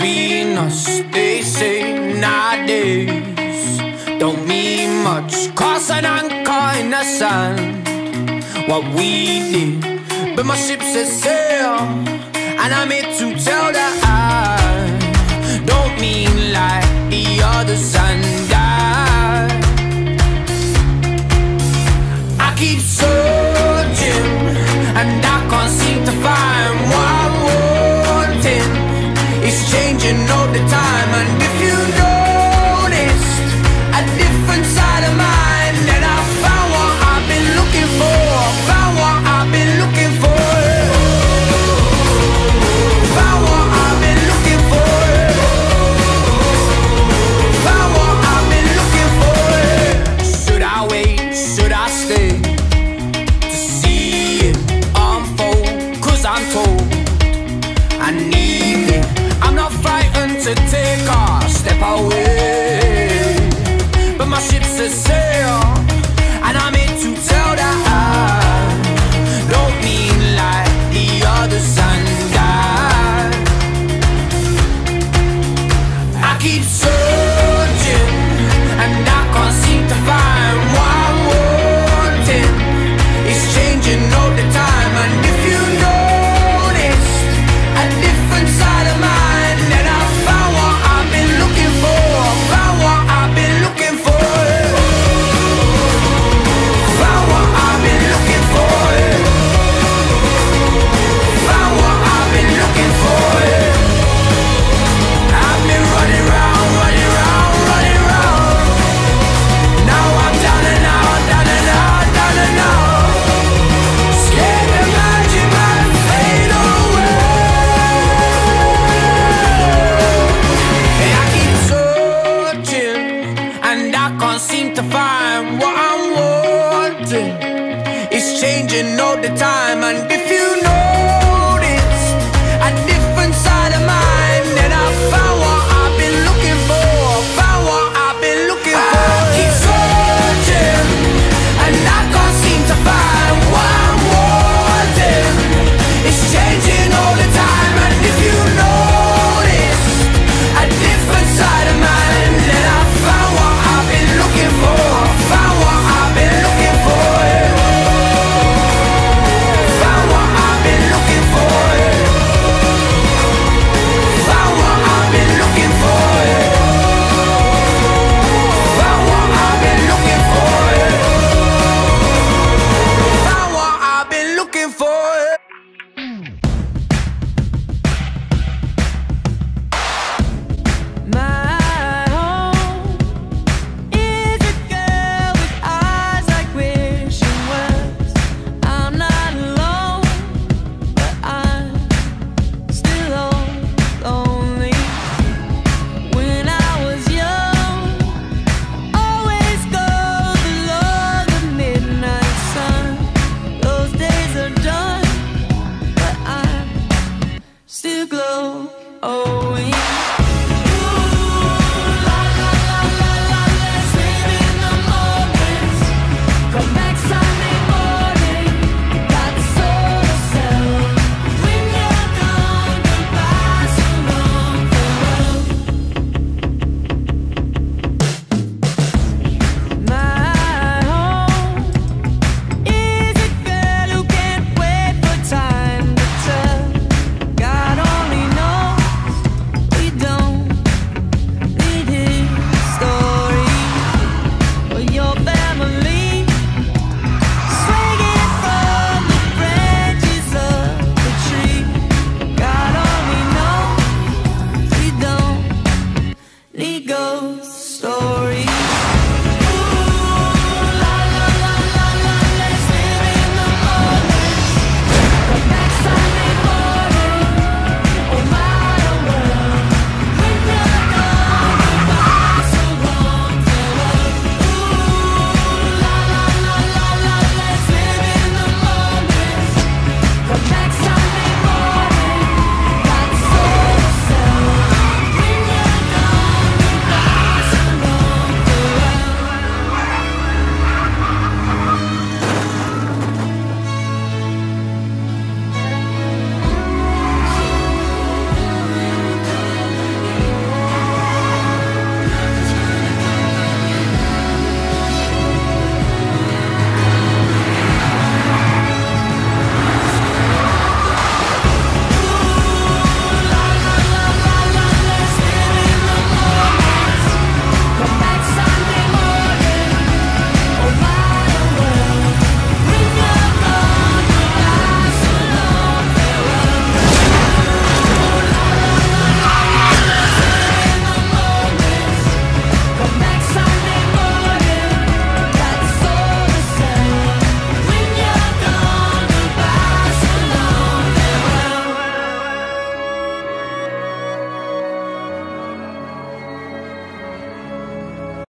between us, they say nowadays don't mean much. Cause an anchor in the sand, what we did, but my ship says sail, and I'm here to tell that I don't mean like the other sand. to take to find what I'm wanting. It's changing all the time, and if you